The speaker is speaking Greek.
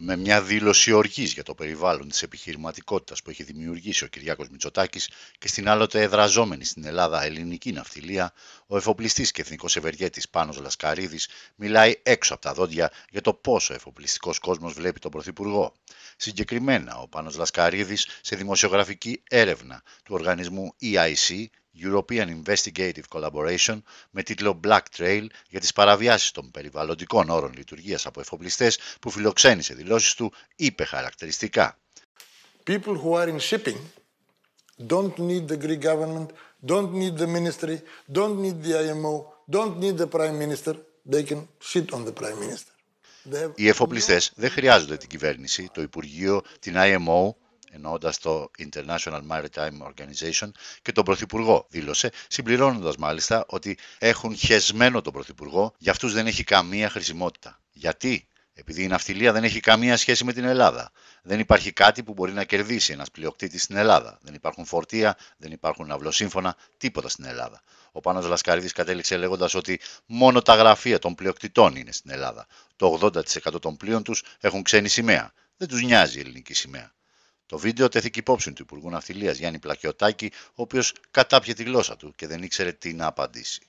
με μια δήλωση οργής για το περιβάλλον της επιχειρηματικότητας που έχει δημιουργήσει ο Κυριάκος Μητσοτάκης και στην άλλοτε εδραζόμενη στην Ελλάδα ελληνική ναυτιλία, ο εφοπλιστής και εθνικός ευεργέτης Πάνος Λασκαρίδης μιλάει έξω από τα δόντια για το πόσο ο εφοπλιστικός κόσμος βλέπει τον Πρωθυπουργό. Συγκεκριμένα, ο Πάνος Λασκαρίδης σε δημοσιογραφική έρευνα του οργανισμού EIC European Investigative Collaboration με τίτλο Black Trail για τις παραβιάσεις των περιβαλλοντικών όρων λειτουργίας από εφοπλιστές που φιλοξένησε δηλώσεις του είπε χαρακτηριστικά. People who are in shipping don't need the Greek government, don't need the ministry, don't need the IMO, don't need the prime minister. They can shit on the prime minister. Οι εφοπλιστές δεν χρειάζονται την κυβέρνηση, το Υπουργείο, την IMO, εννοώντας το International Maritime Organization και τον Πρωθυπουργό, δήλωσε, συμπληρώνοντας μάλιστα ότι έχουν χεσμένο τον Πρωθυπουργό, για αυτούς δεν έχει καμία χρησιμότητα. Γιατί; Επειδή η ναυτιλία δεν έχει καμία σχέση με την Ελλάδα. Δεν υπάρχει κάτι που μπορεί να κερδίσει ένας πλειοκτήτης στην Ελλάδα. Δεν υπάρχουν φορτία, δεν υπάρχουν αυλοσύμφωνα, τίποτα στην Ελλάδα. Ο Πάνος Λασκαρίδης κατέληξε λέγοντας ότι μόνο τα γραφεία των πλειοκτητών είναι στην Ελλάδα. Το 80% των πλοίων τους έχουν ξένη σημαία. Δεν τους νοιάζει η ελληνική σημαία. Το βίντεο τέθηκε υπόψη του Υπουργού Ναυτιλίας Γιάννη Πλακιωτάκη, ο οποίος κατάπιε τη γλώσσα του και δεν ήξερε τι να απαντήσει.